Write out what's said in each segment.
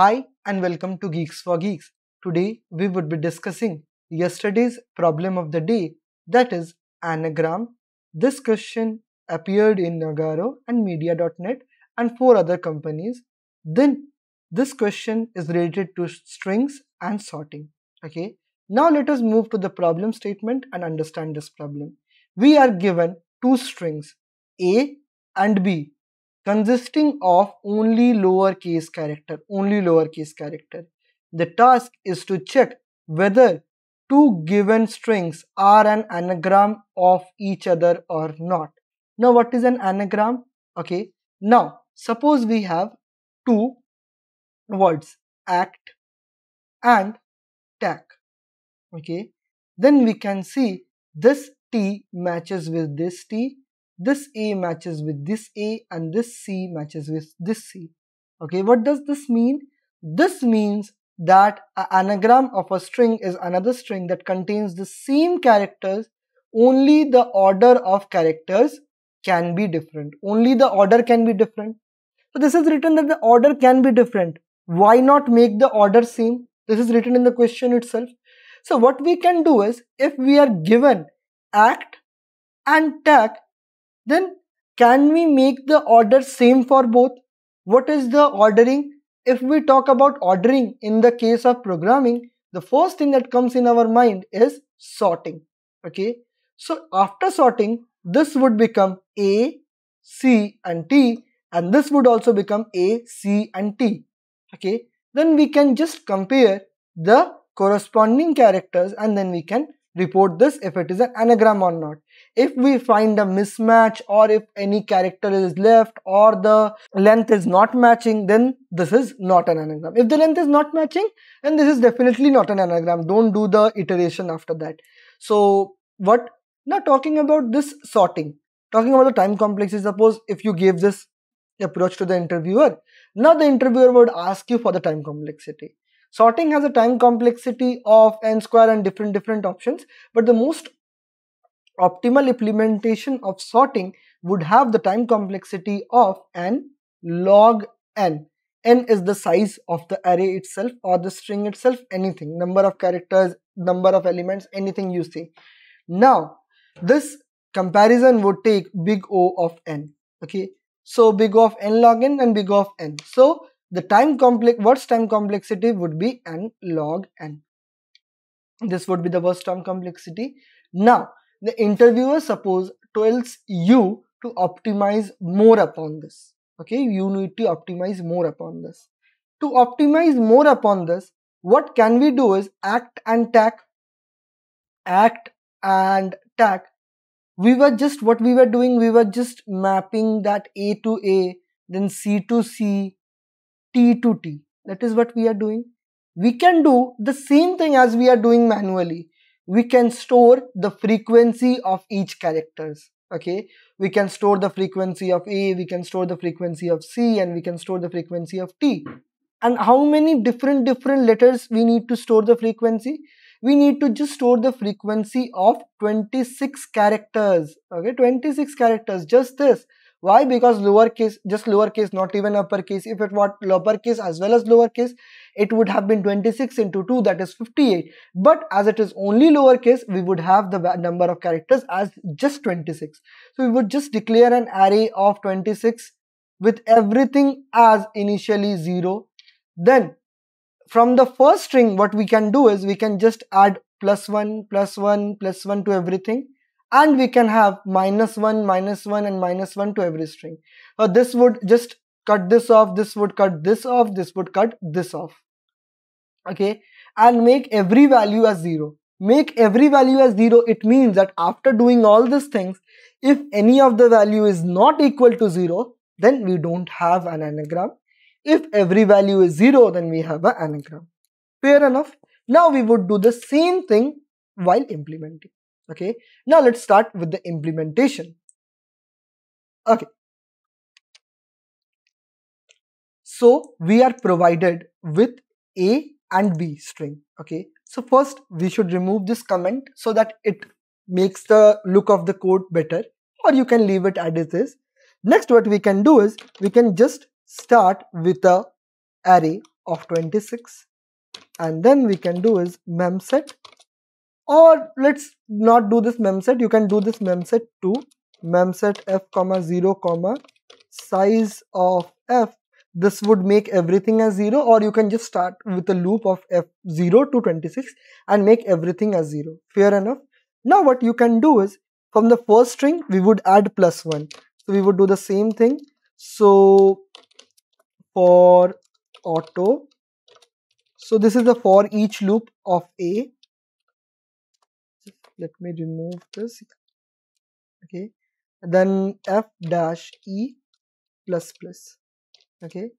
Hi and welcome to Geeks for Geeks. Today we would be discussing yesterday's problem of the day that is anagram. This question appeared in Nagarro and media.net and four other companies. Then this question is related to strings and sorting. Okay. Now let us move to the problem statement and understand this problem. We are given two strings A and B consisting of only lowercase character, only lowercase character. The task is to check whether two given strings are an anagram of each other or not. Now what is an anagram? Okay, now suppose we have two words act and tack. Okay, then we can see this T matches with this T this A matches with this A and this C matches with this C. Okay, what does this mean? This means that an anagram of a string is another string that contains the same characters, only the order of characters can be different. Only the order can be different. So this is written that the order can be different. Why not make the order same? This is written in the question itself. So what we can do is if we are given act and tack then can we make the order same for both? What is the ordering? If we talk about ordering in the case of programming, the first thing that comes in our mind is sorting. Okay. So after sorting, this would become A, C and T and this would also become A, C and T. Okay. Then we can just compare the corresponding characters and then we can report this if it is an anagram or not if we find a mismatch or if any character is left or the length is not matching then this is not an anagram. If the length is not matching then this is definitely not an anagram. Don't do the iteration after that. So what? Now talking about this sorting. Talking about the time complexity suppose if you gave this approach to the interviewer. Now the interviewer would ask you for the time complexity. Sorting has a time complexity of n square and different different options but the most optimal implementation of sorting would have the time complexity of n log n. n is the size of the array itself or the string itself, anything, number of characters, number of elements, anything you say. Now, this comparison would take big O of n. Okay, so big O of n log n and big O of n. So, the time complex, what's time complexity would be n log n. This would be the worst time complexity. Now, the interviewer suppose tells you to optimize more upon this. Okay you need to optimize more upon this. To optimize more upon this what can we do is act and tack act and tack. We were just what we were doing we were just mapping that a to a then c to c t to t. That is what we are doing. We can do the same thing as we are doing manually we can store the frequency of each characters okay? We can store the frequency of a we can store the frequency of c and we can store the frequency of t. And how many different different letters we need to store the frequency? We need to just store the frequency of 26 characters okay? 26 characters just this why? Because lowercase, just lowercase, not even uppercase. If it was uppercase as well as lowercase, it would have been 26 into 2, that is 58. But as it is only lowercase, we would have the number of characters as just 26. So we would just declare an array of 26 with everything as initially 0. Then from the first string, what we can do is we can just add plus 1, plus 1, plus 1 to everything and we can have minus 1 minus 1 and minus 1 to every string. So this would just cut this off this would cut this off this would cut this off. Okay? And make every value as 0 make every value as 0 it means that after doing all these things if any of the value is not equal to 0 then we don't have an anagram. If every value is 0 then we have an anagram. Fair enough? Now we would do the same thing while implementing okay. Now let's start with the implementation. Okay. So we are provided with a and b string. Okay. So first we should remove this comment so that it makes the look of the code better or you can leave it as it is. Next what we can do is we can just start with a array of 26 and then we can do is memset or let's not do this memset. You can do this memset too. Memset f comma 0 comma size of f. This would make everything as 0 or you can just start with a loop of f0 to 26 and make everything as 0 fair enough? Now what you can do is from the first string we would add plus 1 so we would do the same thing. So for auto so this is the for each loop of a let me remove this okay? Then f dash e plus plus okay?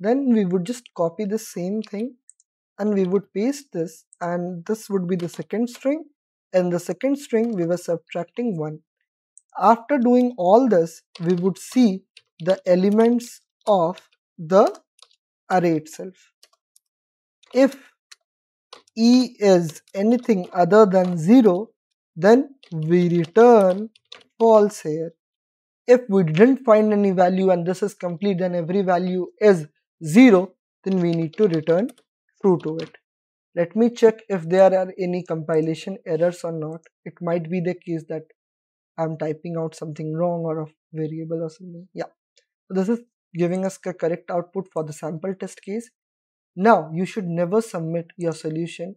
Then we would just copy the same thing and we would paste this and this would be the second string. In the second string we were subtracting 1 after doing all this we would see the elements of the array itself. If e is anything other than 0 then we return false here. If we didn't find any value and this is complete then every value is 0 then we need to return true to it. Let me check if there are any compilation errors or not. It might be the case that i'm typing out something wrong or a variable or something. Yeah. So this is giving us a correct output for the sample test case. Now you should never submit your solution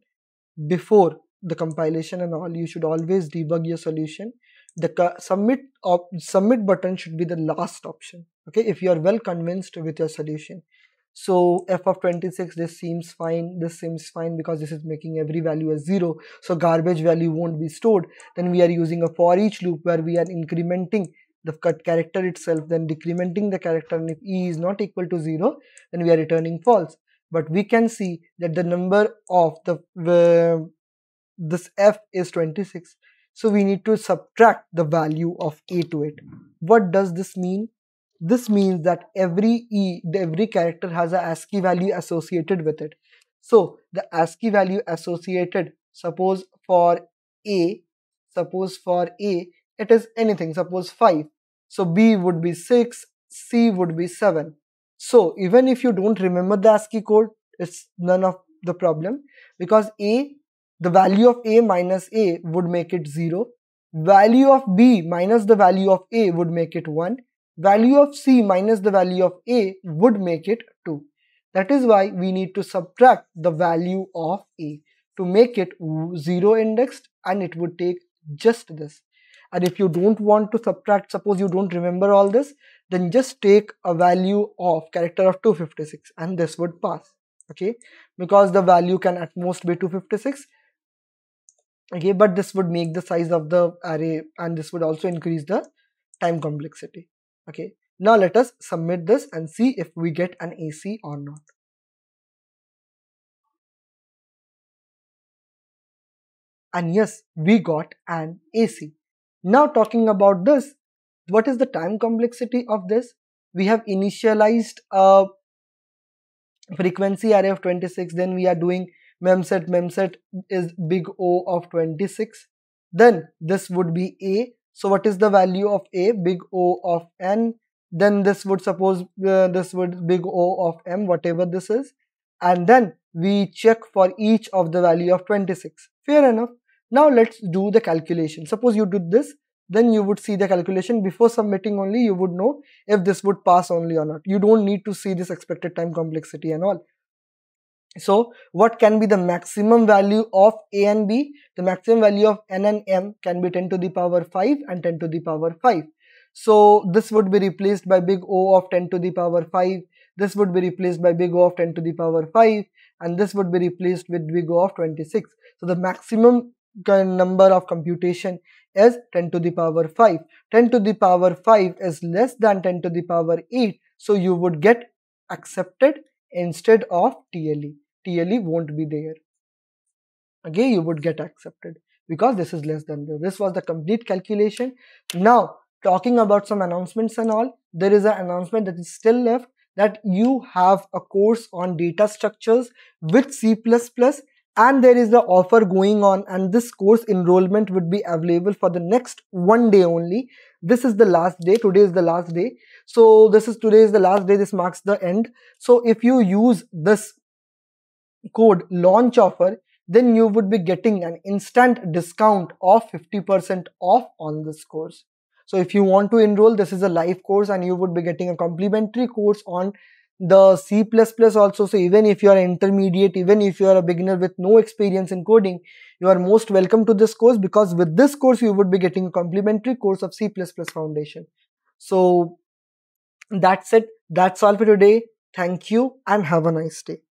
before the compilation and all you should always debug your solution. The submit op submit button should be the last option okay? If you are well convinced with your solution. So f of 26 this seems fine this seems fine because this is making every value as zero. So garbage value won't be stored. Then we are using a for each loop where we are incrementing the cut character itself then decrementing the character and if e is not equal to zero then we are returning false. But we can see that the number of the uh, this f is 26 so we need to subtract the value of a to it. What does this mean? This means that every e, every character has a ASCII value associated with it. So the ASCII value associated, suppose for a, suppose for a, it is anything, suppose 5. So b would be 6, c would be 7. So even if you don't remember the ASCII code, it's none of the problem because a the value of a minus a would make it 0 value of b minus the value of a would make it 1 value of c minus the value of a would make it 2 that is why we need to subtract the value of a to make it 0 indexed and it would take just this. And if you don't want to subtract suppose you don't remember all this then just take a value of character of 256 and this would pass okay? Because the value can at most be 256 okay but this would make the size of the array and this would also increase the time complexity. Okay now let us submit this and see if we get an AC or not. And yes we got an AC now talking about this what is the time complexity of this? We have initialized a frequency array of 26 then we are doing memset memset is big O of 26 then this would be A. So what is the value of A? Big O of n. Then this would suppose uh, this would big O of m whatever this is. And then we check for each of the value of 26 fair enough. Now let's do the calculation. Suppose you did this then you would see the calculation. Before submitting only you would know if this would pass only or not. You don't need to see this expected time complexity and all so what can be the maximum value of a and b? The maximum value of n and m can be 10 to the power 5 and 10 to the power 5. So this would be replaced by big O of 10 to the power 5. This would be replaced by big O of 10 to the power 5 and this would be replaced with big O of 26. So the maximum number of computation is 10 to the power 5. 10 to the power 5 is less than 10 to the power 8. So you would get accepted instead of TLE. TLE won't be there. Again, you would get accepted because this is less than this. This was the complete calculation. Now, talking about some announcements and all, there is an announcement that is still left that you have a course on data structures with C++ and there is the offer going on and this course enrollment would be available for the next one day only this is the last day today is the last day so this is today is the last day this marks the end so if you use this code launch offer then you would be getting an instant discount of 50% off on this course so if you want to enroll this is a live course and you would be getting a complimentary course on the C++ also. So even if you are intermediate, even if you are a beginner with no experience in coding, you are most welcome to this course because with this course you would be getting a complimentary course of C++ foundation. So that's it. That's all for today. Thank you and have a nice day.